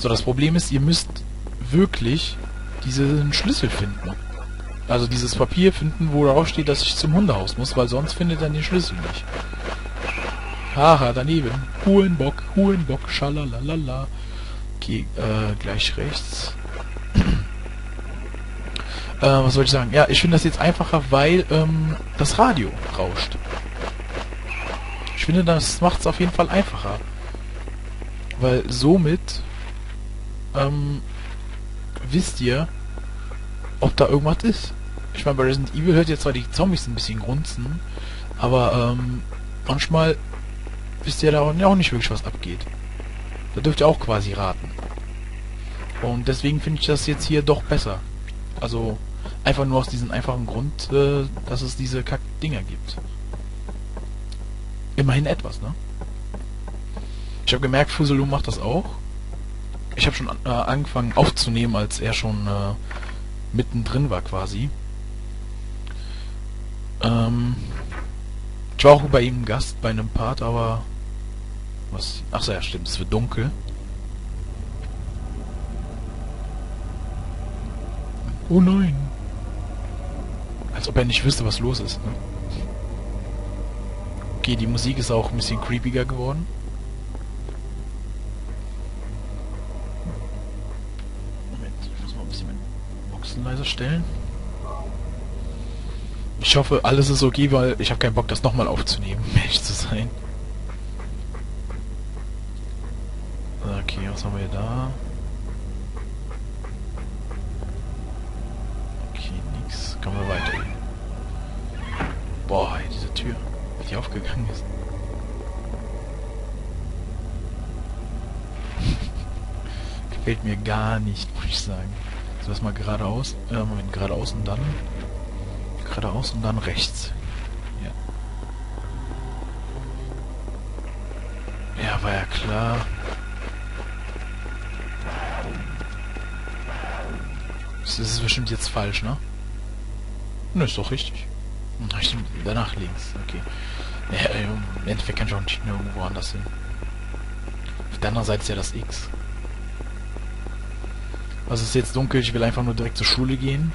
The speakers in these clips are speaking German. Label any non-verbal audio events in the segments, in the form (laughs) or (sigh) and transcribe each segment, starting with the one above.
So, das Problem ist, ihr müsst wirklich diesen Schlüssel finden. Also dieses Papier finden, wo drauf steht, dass ich zum Hundehaus muss, weil sonst findet er den Schlüssel nicht. Haha, daneben. Hurenbock, Hurenbock, schalalalala. Okay, äh, gleich rechts. (clears throat) äh, was soll ich sagen? Ja, ich finde das jetzt einfacher, weil ähm, das Radio rauscht. Ich finde, das macht es auf jeden Fall einfacher. Weil somit ähm, wisst ihr, ob da irgendwas ist. Ich meine, bei Resident Evil hört ihr zwar die Zombies ein bisschen grunzen, aber ähm, manchmal wisst ihr da auch nicht wirklich, was abgeht. Da dürft ihr auch quasi raten. Und deswegen finde ich das jetzt hier doch besser. Also einfach nur aus diesem einfachen Grund, äh, dass es diese Kack-Dinger gibt. Immerhin etwas, ne? Ich habe gemerkt, Fuselu macht das auch. Ich habe schon äh, angefangen aufzunehmen, als er schon äh, mittendrin war quasi. Ähm, ich war auch bei ihm Gast bei einem Part, aber was? Ach so, ja, stimmt. Es wird dunkel. Oh nein. Als ob er nicht wüsste, was los ist. Ne? Okay, die Musik ist auch ein bisschen creepiger geworden. Stellen. Ich hoffe, alles ist okay, weil ich habe keinen Bock, das nochmal aufzunehmen, um zu sein. Okay, was haben wir da? Okay, nix. Kommen wir weiter. Boah, diese Tür, wie die aufgegangen ist. (laughs) Gefällt mir gar nicht, muss ich sagen. So, erstmal geradeaus. Äh, Moment, geradeaus und dann. Geradeaus und dann rechts. Ja. Ja, war ja klar. Das ist bestimmt jetzt falsch, ne? Ne, ist doch richtig. Danach links, okay. Ja, Im Endeffekt kann ich auch nicht nirgendwo anders hin. Auf der anderen Seite ist ja das X. Also es ist jetzt dunkel, ich will einfach nur direkt zur Schule gehen.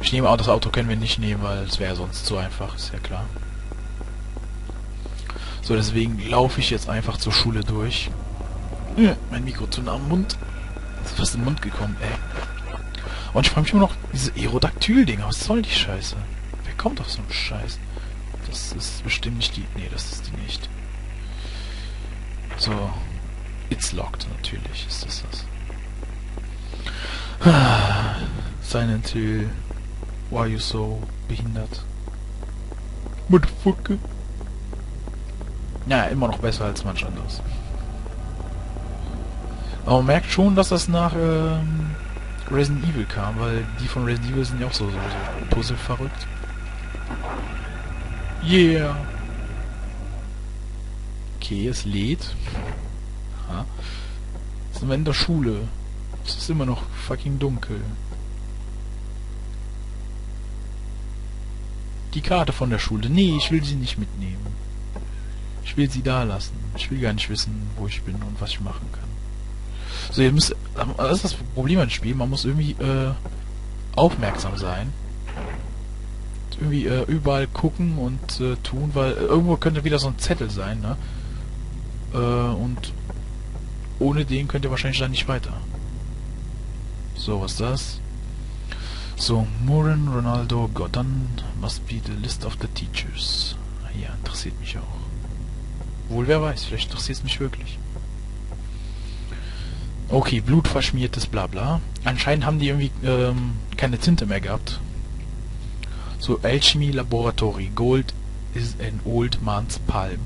Ich nehme auch, das Auto können wir nicht nehmen, weil es wäre sonst zu einfach, ist ja klar. So, deswegen laufe ich jetzt einfach zur Schule durch. Ja, mein Mikro zu nah am Mund. Ist fast in den Mund gekommen, ey. Und ich frage mich immer noch, diese Aerodactyl-Dinger, was soll die Scheiße? Wer kommt auf so einen Scheiß? Das ist bestimmt nicht die... Nee, das ist die nicht. So. It's locked, natürlich ist das das. (sighs) Silent Hill. Why you so behindert? Motherfucker. Ja, immer noch besser als manch anderes. Aber man merkt schon, dass das nach ähm, Resident Evil kam, weil die von Resident Evil sind ja auch so, so, so Puzzle verrückt. Yeah! Okay, es lädt. Ha. Sind wir in der Schule. Es ist immer noch fucking dunkel. Die Karte von der Schule. Nee, ich will sie nicht mitnehmen. Ich will sie da lassen. Ich will gar nicht wissen, wo ich bin und was ich machen kann. So, ihr müsst... Das ist das Problem an Spiel. Man muss irgendwie äh, aufmerksam sein. Irgendwie äh, überall gucken und äh, tun, weil irgendwo könnte wieder so ein Zettel sein, ne? Äh, und ohne den könnt ihr wahrscheinlich dann nicht weiter. So, was das? So, Moran, Ronaldo, Gordon must be the list of the teachers. Ja, interessiert mich auch. Wohl, wer weiß, vielleicht interessiert es mich wirklich. Okay, blutverschmiertes Blabla. Anscheinend haben die irgendwie ähm, keine Tinte mehr gehabt. So, Alchemy Laboratory. Gold is an old man's palm.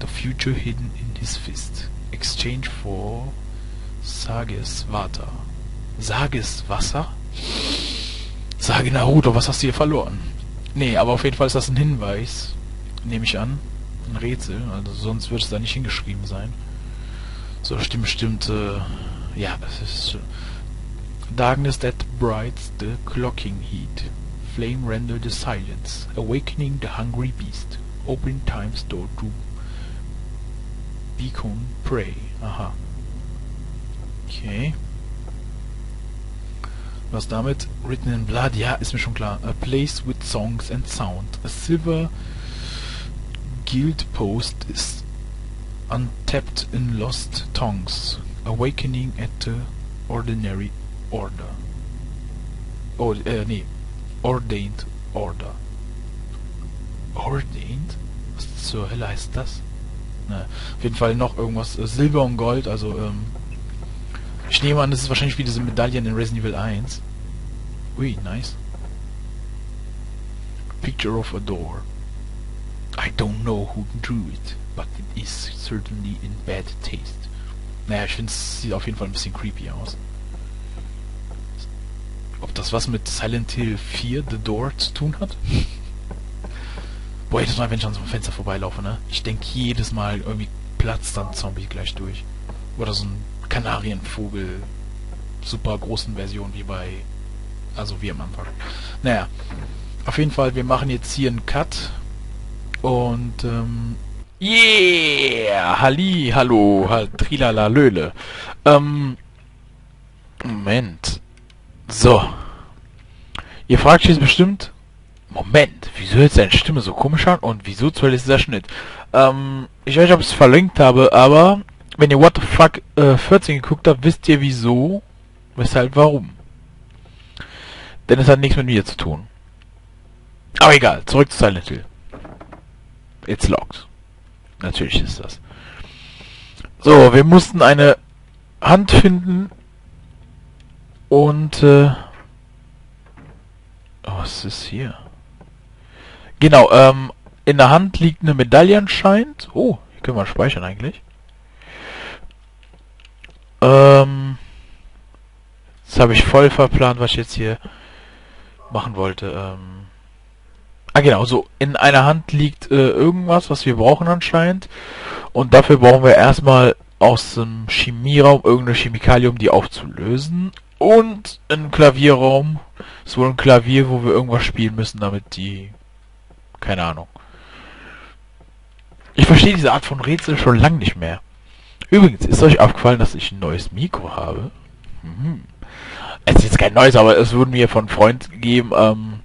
The future hidden in his fist. Exchange for Sages Water. Sages Wasser? Sage Naruto, was hast du hier verloren? Nee, aber auf jeden Fall ist das ein Hinweis. Nehme ich an. Ein Rätsel, also sonst würde es da nicht hingeschrieben sein. So, stimmt bestimmt, äh, ja, das ist... Darkness that brights the clocking heat. Flame render the silence. Awakening the hungry beast. Opening time's door to beacon prey. Aha. Okay. Was damit? Written in Blood, ja, ist mir schon klar. A place with songs and sound. A silver guild post is untapped in lost tongues. Awakening at the ordinary order. Oh, äh, nee. Ordained order. Ordained? Was zur Hölle heißt das? Na, auf jeden Fall noch irgendwas. Äh, Silber und Gold, also, ähm, ich nehme an, das ist wahrscheinlich wie diese Medaillen in Resident Evil 1. Ui, nice. Picture of a door. I don't know who drew it, but it is certainly in bad taste. Naja, ich finde es sieht auf jeden Fall ein bisschen creepy aus. Ob das was mit Silent Hill 4 The Door zu tun hat? (laughs) Boah, jedes Mal, wenn ich an so einem Fenster vorbeilaufe, ne? Ich denke jedes Mal, irgendwie platzt dann Zombie gleich durch. Oder so ein Kanarienvogel super großen Version wie bei also wie am Anfang. Naja, auf jeden Fall, wir machen jetzt hier einen Cut und ähm, yeah, Halli, hallo, halt, trilala, löle. Ähm, Moment. So. Ihr fragt jetzt bestimmt, Moment, wieso hört seine Stimme so komisch an und wieso soll ist dieser Schnitt? Ähm, ich weiß nicht, ob ich es verlinkt habe, aber wenn ihr What the Fuck äh, 14 geguckt habt, wisst ihr wieso, weshalb, warum. Denn es hat nichts mit mir zu tun. Aber egal, zurück zu Silent Hill. It's locked. Natürlich ist das. So, wir mussten eine Hand finden und äh, oh, was ist hier? Genau, ähm, in der Hand liegt eine Medaille anscheinend. Oh, hier können wir speichern eigentlich. Ähm, das habe ich voll verplant, was ich jetzt hier machen wollte. Ähm, ah genau, so in einer Hand liegt äh, irgendwas, was wir brauchen anscheinend. Und dafür brauchen wir erstmal aus dem Chemieraum irgendeine Chemikalie, um die aufzulösen. Und ein Klavierraum. ist wohl ein Klavier, wo wir irgendwas spielen müssen, damit die keine Ahnung. Ich verstehe diese Art von Rätsel schon lang nicht mehr. Übrigens, ist euch aufgefallen, dass ich ein neues Mikro habe? Mhm. Es ist jetzt kein neues, aber es wurde mir von Freund gegeben. Ähm,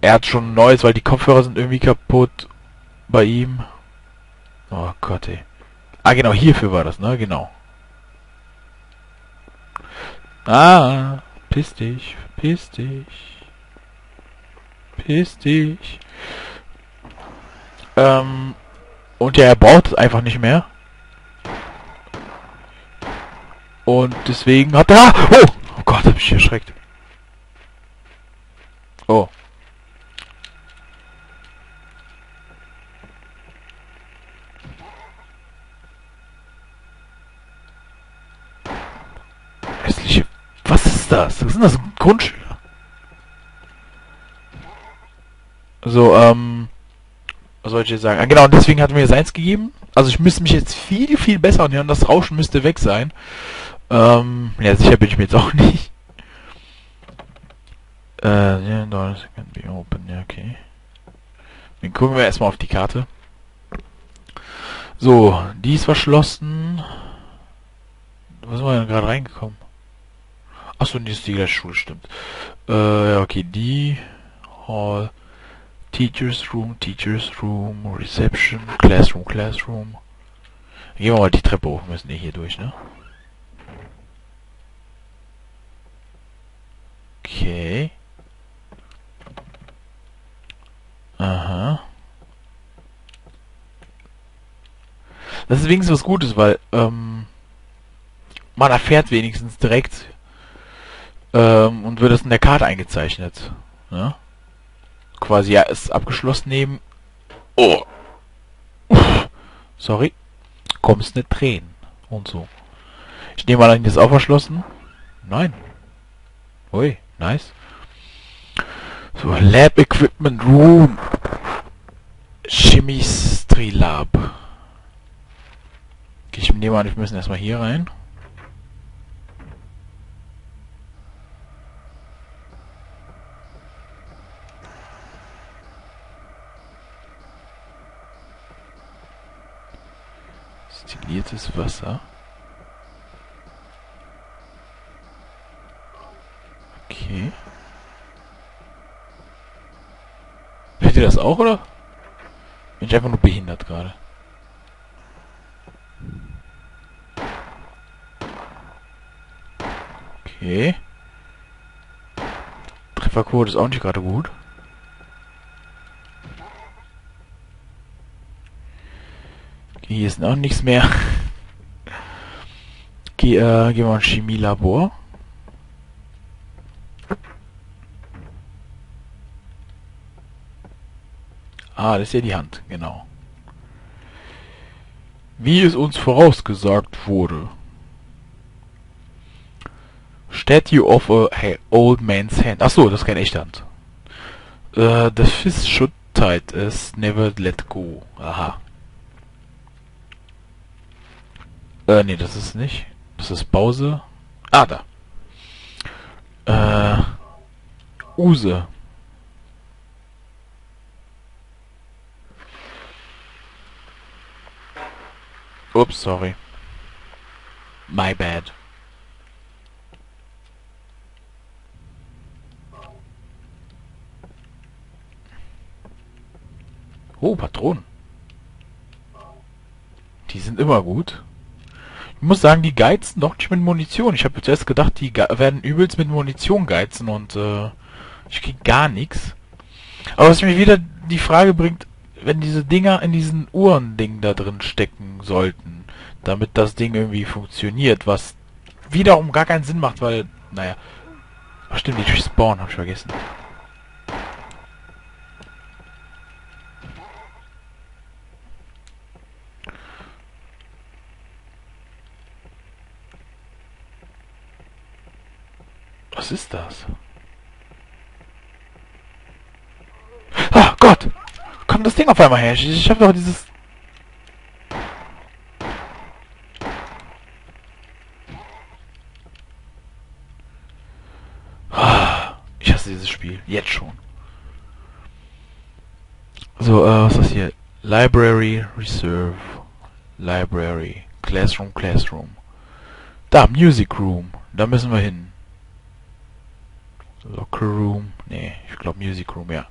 er hat schon ein neues, weil die Kopfhörer sind irgendwie kaputt bei ihm. Oh Gott, ey. Ah, genau, hierfür war das, ne? Genau. Ah, piss dich, piss dich. Piss dich. Ähm, und ja, er braucht es einfach nicht mehr. Und deswegen hat er... Oh! Oh Gott, hab ich erschreckt. Oh. Hässliche... Was ist das? Was sind das? Grundschüler? So, ähm, was soll ich jetzt sagen? Ah, genau, deswegen hat mir seins gegeben. Also ich müsste mich jetzt viel, viel besser hören. Das Rauschen müsste weg sein. Ähm, ja, sicher bin ich mir jetzt auch (laughs) nicht. Äh, ja, doors can be open, ja, okay. Dann gucken wir erstmal auf die Karte. So, die ist verschlossen. Wo sind wir denn gerade reingekommen? Achso, die ist die gleiche Schule, stimmt. Äh, ja, okay, die Hall. Teachers Room, Teachers Room, Reception, Classroom, Classroom. Gehen wir mal die Treppe hoch, müssen wir hier durch, ne? Okay. Aha. Das ist wenigstens was Gutes, weil ähm, man erfährt wenigstens direkt ähm, und wird es in der Karte eingezeichnet. Ne? quasi ja ist abgeschlossen nehmen. Oh. Sorry. Kommst nicht Tränen. Und so. Ich nehme mal an, das ist auch verschlossen. Nein. Ui, nice. So, Lab Equipment Room. Chemistry Lab. Okay, ich nehme an, wir müssen erstmal hier rein. Destilliertes Wasser. Okay. Hört ihr das auch, oder? Bin ich einfach nur behindert gerade. Okay. Trefferquote ist auch nicht gerade gut. Okay, hier ist noch nichts mehr. (laughs) Okay, äh, gehen wir ins Chemielabor. Ah, das ist ja die Hand, genau. Wie es uns vorausgesagt wurde. Statue of a hey, old man's hand. Achso, das ist keine echte Hand. Uh, the fist should tight as never let go. Aha. Äh, nee, das ist nicht. Das ist Pause. Ah, da. Äh, Use. Ups, sorry. My bad. Oh, Patronen. Die sind immer gut. Ich muss sagen, die geizen doch nicht mit Munition. Ich habe zuerst gedacht, die werden übelst mit Munition geizen und äh, ich krieg gar nichts. Aber was mir wieder die Frage bringt, wenn diese Dinger in diesen Uhrending da drin stecken sollten, damit das Ding irgendwie funktioniert, was wiederum gar keinen Sinn macht, weil, naja. Ach stimmt, die spawnen, hab ich vergessen. Was ist das? Ah, Gott! Kommt das Ding auf einmal her? Ich, hab doch dieses... Ah, ich hasse dieses Spiel. Jetzt schon. So, äh, was ist das hier? Library Reserve. Library. Classroom, Classroom. Da, Music Room. Da müssen wir hin. Locker Room. Nee, ich glaube Music Room, ja.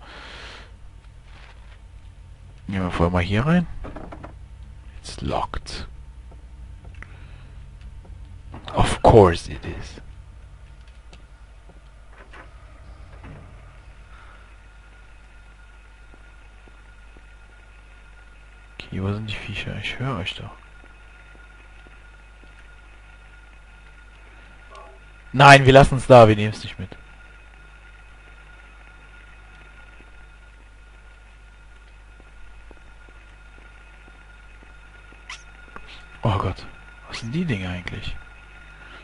Gehen wir vorher mal hier rein. It's locked. Of course it is. Okay, wo sind die Viecher? Ich höre euch doch. Nein, wir lassen es da, wir nehmen es nicht mit. Oh Gott. Was sind die Dinge eigentlich?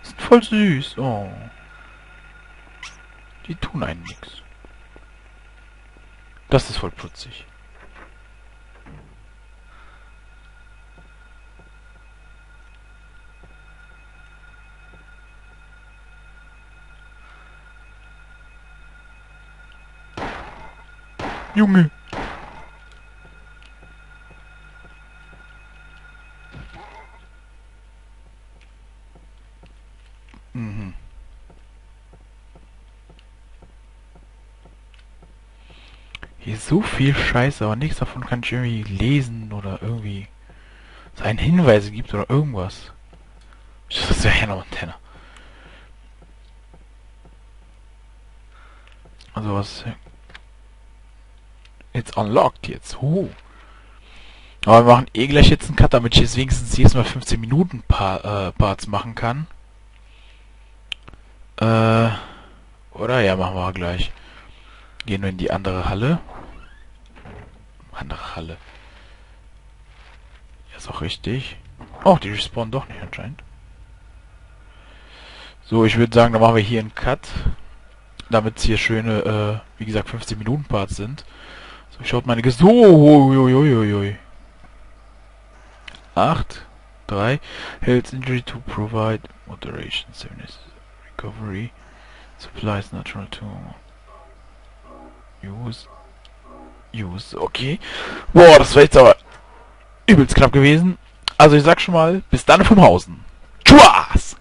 Sind voll süß. Oh. Die tun einen nichts. Das ist voll putzig. Junge. Mhm. Hier ist so viel Scheiße, aber nichts davon kann ich irgendwie lesen oder irgendwie einen Hinweise gibt oder irgendwas. Das ist ja Hannah Montana. Also was... It's unlocked jetzt. Uh. Aber wir machen eh gleich jetzt einen Cut, damit ich jetzt wenigstens jedes Mal 15 Minuten pa äh, Parts machen kann. Äh, oder? Ja, machen wir gleich. Gehen wir in die andere Halle. Andere Halle. Ja, ist auch richtig. Oh, die respawnen doch nicht anscheinend. So, ich würde sagen, dann machen wir hier einen Cut. Damit es hier schöne, äh, wie gesagt, 15 Minuten Parts sind. So, schaut meine Ges... Oh, 8, 3, Health Injury to provide moderation, 7 is recovery, supplies natural to use, use, okay. Boah, das wäre jetzt aber übelst knapp gewesen. Also ich sag schon mal, bis dann vom Hausen. Tschüss!